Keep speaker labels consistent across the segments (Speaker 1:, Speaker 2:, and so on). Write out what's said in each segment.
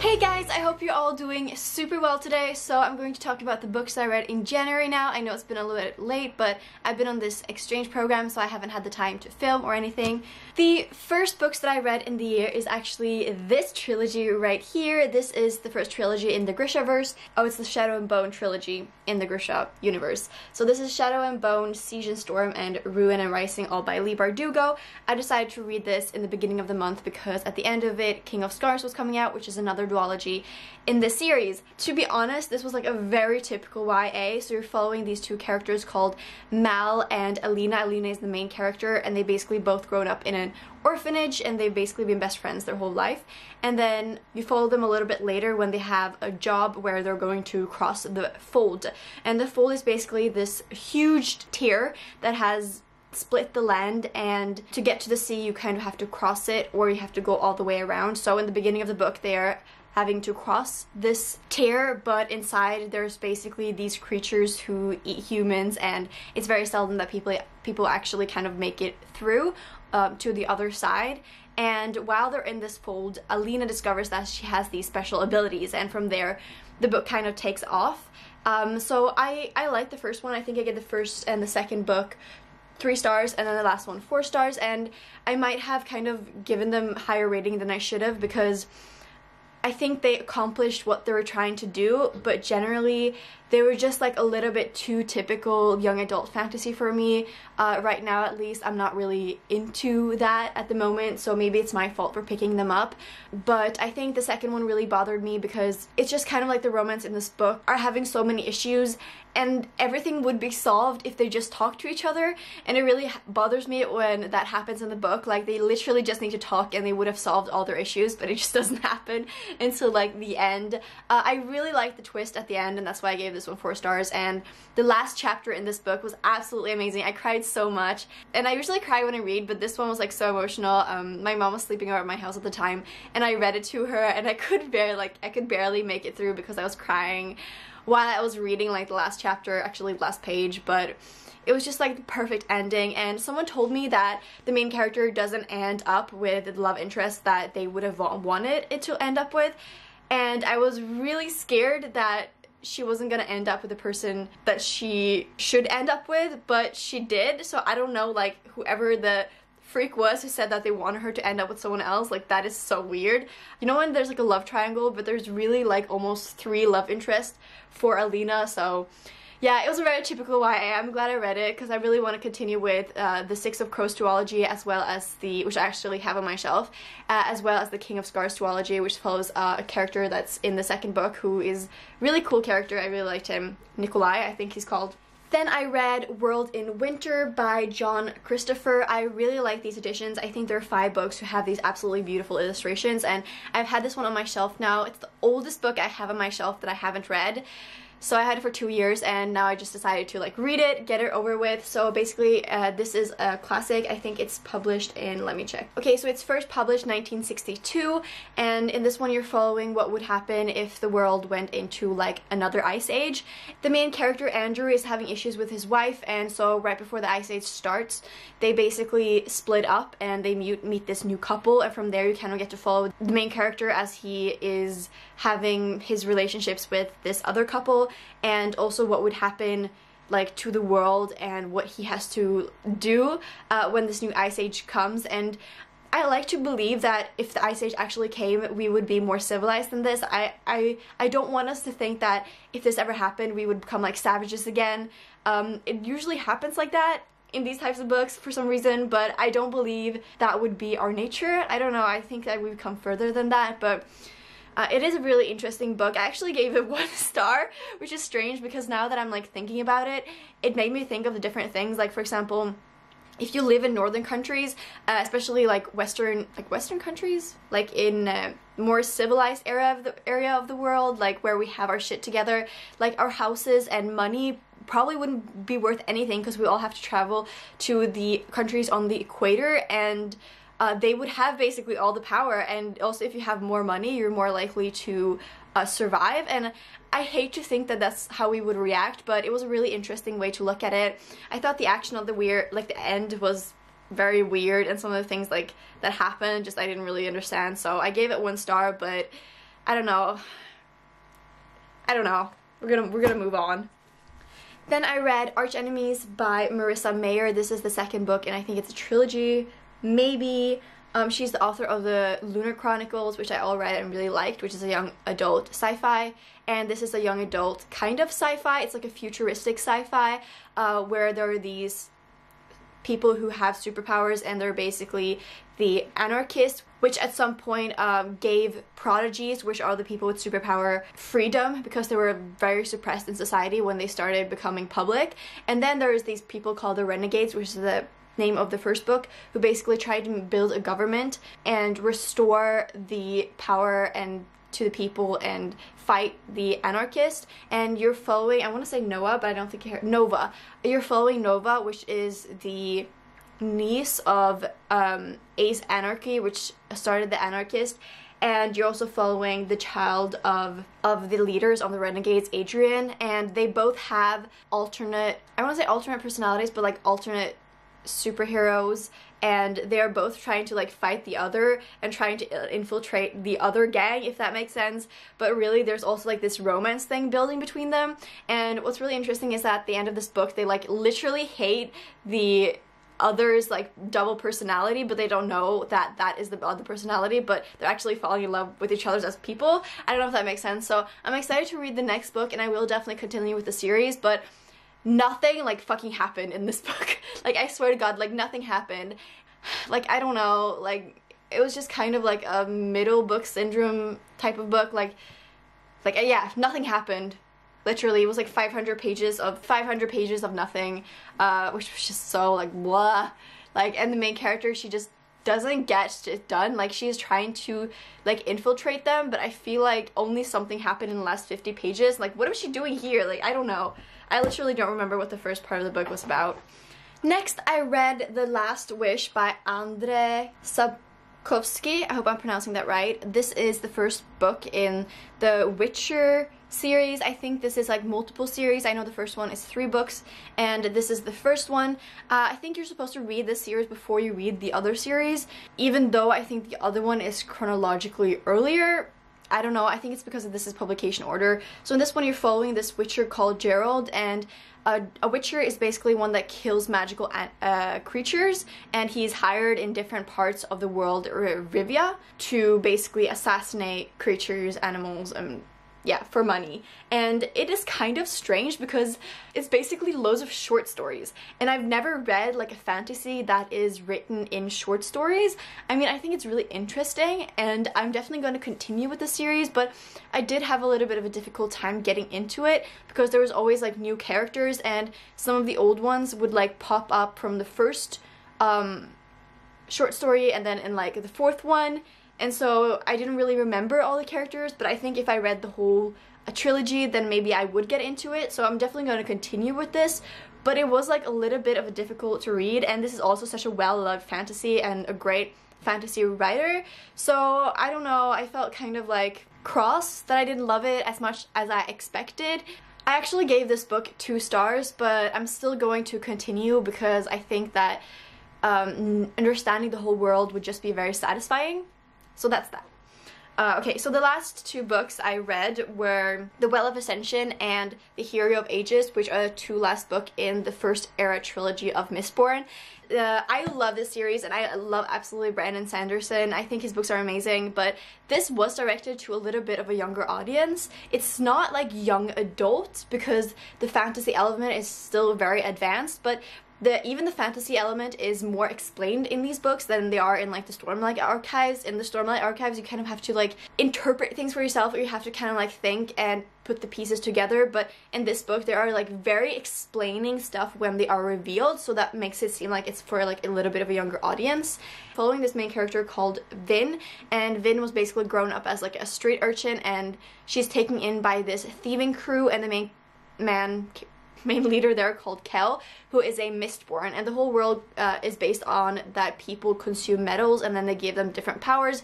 Speaker 1: Hey guys, I hope you're all doing super well today. So I'm going to talk about the books I read in January now. I know it's been a little bit late, but I've been on this exchange program, so I haven't had the time to film or anything. The first books that I read in the year is actually this trilogy right here. This is the first trilogy in the Grishaverse. Oh, it's the Shadow and Bone trilogy in the Grisha universe. So this is Shadow and Bone, Siege and Storm, and Ruin and Rising, all by Leigh Bardugo. I decided to read this in the beginning of the month because at the end of it, King of Scars was coming out, which is another duology in this series. To be honest, this was like a very typical YA, so you're following these two characters called Mal and Alina. Alina is the main character, and they basically both grown up in an orphanage, and they've basically been best friends their whole life. And then you follow them a little bit later when they have a job where they're going to cross the fold. And the fold is basically this huge tier that has split the land and to get to the sea you kind of have to cross it or you have to go all the way around so in the beginning of the book they're having to cross this tear, but inside there's basically these creatures who eat humans, and it's very seldom that people people actually kind of make it through um, to the other side. And while they're in this fold, Alina discovers that she has these special abilities, and from there, the book kind of takes off. Um, so I I like the first one. I think I get the first and the second book three stars and then the last one four stars and I might have kind of given them higher rating than I should have because I think they accomplished what they were trying to do, but generally they were just like a little bit too typical young adult fantasy for me. Uh, right now, at least, I'm not really into that at the moment, so maybe it's my fault for picking them up. But I think the second one really bothered me because it's just kind of like the romance in this book are having so many issues, and everything would be solved if they just talked to each other. And it really bothers me when that happens in the book. Like, they literally just need to talk and they would have solved all their issues, but it just doesn't happen until like the end. Uh, I really like the twist at the end, and that's why I gave this one four stars and the last chapter in this book was absolutely amazing. I cried so much and I usually cry when I read but this one was like so emotional. Um, my mom was sleeping over at my house at the time and I read it to her and I could barely like I could barely make it through because I was crying while I was reading like the last chapter, actually last page, but it was just like the perfect ending and someone told me that the main character doesn't end up with the love interest that they would have wanted it to end up with and I was really scared that she wasn't gonna end up with the person that she should end up with, but she did. So I don't know, like, whoever the freak was who said that they wanted her to end up with someone else, like, that is so weird. You know when there's like a love triangle, but there's really like almost three love interests for Alina, so yeah, it was a very typical YA. I'm glad I read it because I really want to continue with uh, the Six of Crows duology as well as the, which I actually have on my shelf, uh, as well as the King of Scars duology, which follows uh, a character that's in the second book who is really cool character. I really liked him. Nikolai, I think he's called. Then I read World in Winter by John Christopher. I really like these editions. I think there are five books who have these absolutely beautiful illustrations and I've had this one on my shelf now. It's the oldest book I have on my shelf that I haven't read. So I had it for two years and now I just decided to like read it, get it over with. So basically uh, this is a classic. I think it's published in, let me check. Okay, so it's first published 1962 and in this one you're following what would happen if the world went into like another ice age. The main character Andrew is having issues with his wife and so right before the ice age starts they basically split up and they meet, meet this new couple and from there you kind of get to follow the main character as he is having his relationships with this other couple and also what would happen like to the world and what he has to do uh, when this new ice age comes. And I like to believe that if the ice age actually came we would be more civilized than this. I I I don't want us to think that if this ever happened we would become like savages again. Um, it usually happens like that in these types of books for some reason but I don't believe that would be our nature. I don't know. I think that we've come further than that but uh, it is a really interesting book. I actually gave it one star, which is strange because now that I'm like thinking about it, it made me think of the different things. Like for example, if you live in northern countries, uh, especially like western like western countries, like in uh, more civilized area of the area of the world, like where we have our shit together, like our houses and money probably wouldn't be worth anything because we all have to travel to the countries on the equator and uh, they would have basically all the power and also if you have more money you're more likely to uh, survive and I hate to think that that's how we would react but it was a really interesting way to look at it. I thought the action of the weird like the end was very weird and some of the things like that happened just I didn't really understand so I gave it one star but I don't know. I don't know. We're gonna we're gonna move on. Then I read Arch Enemies by Marissa Meyer. This is the second book, and I think it's a trilogy, maybe. Um, she's the author of the Lunar Chronicles, which I all read and really liked, which is a young adult sci-fi. And this is a young adult kind of sci-fi. It's like a futuristic sci-fi uh, where there are these people who have superpowers and they're basically the anarchists which at some point um, gave prodigies which are the people with superpower freedom because they were very suppressed in society when they started becoming public and then there's these people called the renegades which is the name of the first book who basically tried to build a government and restore the power and to the people and fight the anarchist. And you're following I want to say Noah but I don't think you Nova. You're following Nova which is the niece of um, Ace Anarchy which started the anarchist. And you're also following the child of of the leaders of the renegades Adrian. And they both have alternate I want to say alternate personalities but like alternate superheroes and they're both trying to like fight the other and trying to uh, infiltrate the other gang if that makes sense. But really there's also like this romance thing building between them. And what's really interesting is that at the end of this book they like literally hate the others like double personality but they don't know that that is the other personality but they're actually falling in love with each other as people. I don't know if that makes sense. So i'm excited to read the next book and i will definitely continue with the series but nothing like fucking happened in this book. like I swear to god, like nothing happened. Like I don't know, like it was just kind of like a middle book syndrome type of book like like uh, yeah, nothing happened. Literally, it was like 500 pages of 500 pages of nothing, uh, which was just so like blah. Like, and the main character, she just doesn't get it done. Like she is trying to like infiltrate them, but I feel like only something happened in the last 50 pages. Like what was she doing here? Like I don't know. I literally don't remember what the first part of the book was about. Next, I read The Last Wish by Andrei Sapkowski. I hope I'm pronouncing that right. This is the first book in the Witcher series. I think this is like multiple series. I know the first one is three books, and this is the first one. Uh, I think you're supposed to read this series before you read the other series, even though I think the other one is chronologically earlier. I don't know, I think it's because of this is publication order. So in this one you're following this witcher called Geralt and a, a witcher is basically one that kills magical uh, creatures and he's hired in different parts of the world Rivia to basically assassinate creatures, animals, and yeah, for money. And it is kind of strange because it's basically loads of short stories. And I've never read like a fantasy that is written in short stories. I mean, I think it's really interesting and I'm definitely going to continue with the series, but I did have a little bit of a difficult time getting into it because there was always like new characters and some of the old ones would like pop up from the first um short story and then in like the fourth one and so I didn't really remember all the characters, but I think if I read the whole trilogy, then maybe I would get into it. So I'm definitely going to continue with this. But it was like a little bit of a difficult to read, and this is also such a well-loved fantasy and a great fantasy writer. So I don't know, I felt kind of like cross that I didn't love it as much as I expected. I actually gave this book two stars, but I'm still going to continue because I think that um, understanding the whole world would just be very satisfying. So that's that. Uh, okay, so the last two books I read were The Well of Ascension and The Hero of Ages, which are the two last book in the first era trilogy of Mistborn. Uh, I love this series and I love absolutely Brandon Sanderson. I think his books are amazing, but this was directed to a little bit of a younger audience. It's not like young adult because the fantasy element is still very advanced, but the even the fantasy element is more explained in these books than they are in like the Stormlight archives. In the Stormlight archives, you kind of have to like interpret things for yourself, or you have to kind of like think and put the pieces together. But in this book, there are like very explaining stuff when they are revealed, so that makes it seem like it's for like a little bit of a younger audience. Following this main character called Vin, and Vin was basically grown up as like a street urchin, and she's taken in by this thieving crew, and the main man main leader there called Kel, who is a Mistborn, and the whole world uh, is based on that people consume metals and then they give them different powers.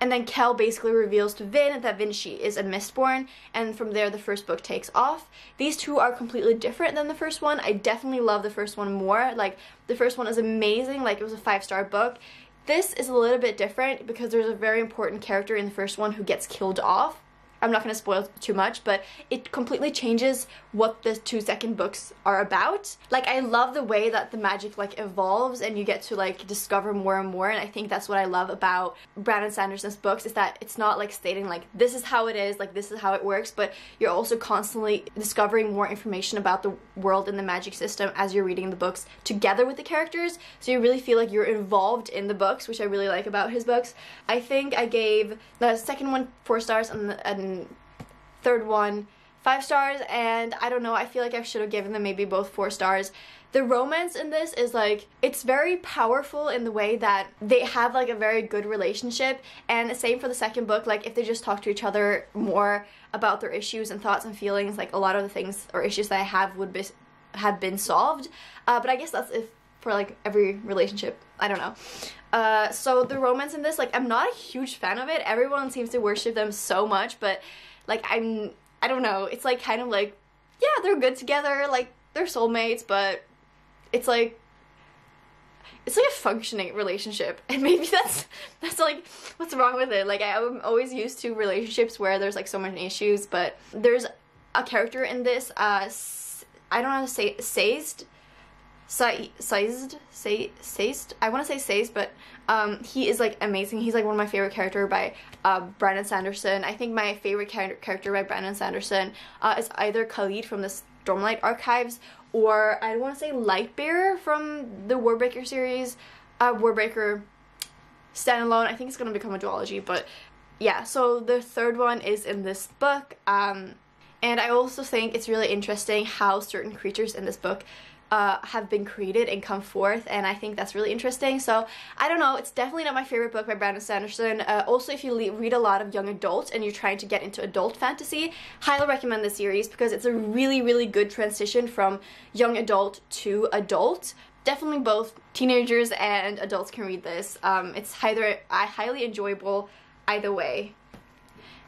Speaker 1: And then Kel basically reveals to Vin that Vinci is a Mistborn, and from there the first book takes off. These two are completely different than the first one. I definitely love the first one more. Like, the first one is amazing, like, it was a five star book This is a little bit different because there's a very important character in the first one who gets killed off I'm not going to spoil too much, but it completely changes what the two second books are about. Like I love the way that the magic like evolves and you get to like discover more and more and I think that's what I love about Brandon Sanderson's books is that it's not like stating like this is how it is, like this is how it works, but you're also constantly discovering more information about the world and the magic system as you're reading the books together with the characters. So you really feel like you're involved in the books, which I really like about his books. I think I gave the second one four stars and, the, third one five stars and I don't know I feel like I should have given them maybe both four stars. The romance in this is like it's very powerful in the way that they have like a very good relationship and the same for the second book like if they just talk to each other more about their issues and thoughts and feelings like a lot of the things or issues that I have would be have been solved. Uh, but I guess that's if for like every relationship. I don't know. Uh, so the romance in this like I'm not a huge fan of it. Everyone seems to worship them so much but like I'm I don't know, it's like kind of like yeah, they're good together, like they're soulmates, but it's like it's like a functioning relationship. And maybe that's that's like what's wrong with it. Like i'm always used to relationships where there's like so many issues but there's a character in this uh i don't know how to say sayed sized say i want to say sized but um he is like amazing. He's like one of my favorite character by uh brandon sanderson. I think my favorite char character by brandon sanderson uh, is either Kaladin from the stormlight archives or i want to say lightbearer from the warbreaker series. Uh warbreaker standalone. I think it's going to become a duology but yeah. So the third one is in this book um and i also think it's really interesting how certain creatures in this book uh, have been created and come forth and I think that's really interesting. So I don't know it's definitely not my favorite book by Brandon Sanderson. Uh, also if you read a lot of young adult and you're trying to get into adult fantasy highly recommend the series because it's a really really good transition from young adult to adult. Definitely both teenagers and adults can read this. Um, it's either uh, highly enjoyable either way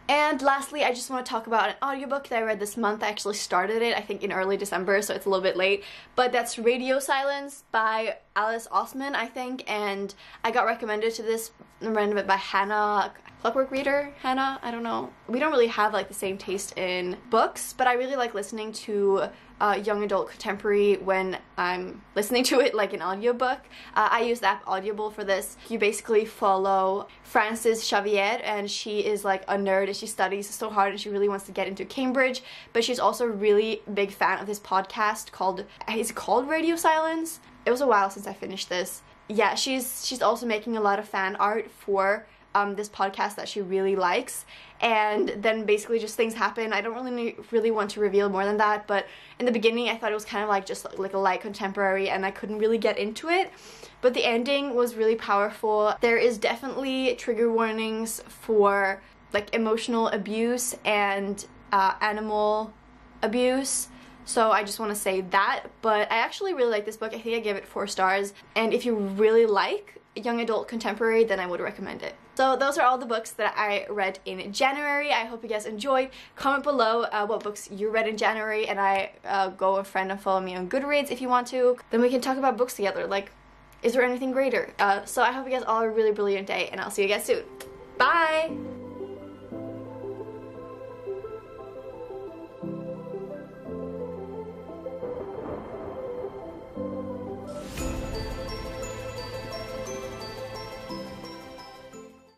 Speaker 1: and lastly, I just want to talk about an audiobook that I read this month. I actually started it, I think, in early December, so it's a little bit late. But that's Radio Silence by Alice Oseman, I think, and I got recommended to this, recommended by Hannah Clockwork Reader, Hannah, I don't know. We don't really have like the same taste in books, but I really like listening to uh, young adult contemporary when I'm listening to it like an audiobook. Uh, I use the app Audible for this. You basically follow Frances Xavier and she is like a nerd and she studies so hard and she really wants to get into Cambridge, but she's also a really big fan of this podcast called, is called Radio Silence? It was a while since I finished this. Yeah, she's she's also making a lot of fan art for um, this podcast that she really likes and then basically just things happen. I don't really really want to reveal more than that, but in the beginning I thought it was kind of like just like a light contemporary and I couldn't really get into it. But the ending was really powerful. There is definitely trigger warnings for like emotional abuse and uh, animal abuse. So I just want to say that, but I actually really like this book. I think I gave it four stars. And if you really like young adult contemporary, then I would recommend it. So those are all the books that I read in January. I hope you guys enjoyed. Comment below uh, what books you read in January and I uh, go a friend and follow me on Goodreads if you want to. Then we can talk about books together. Like, is there anything greater? Uh, so I hope you guys all have a really brilliant day and I'll see you guys soon. Bye!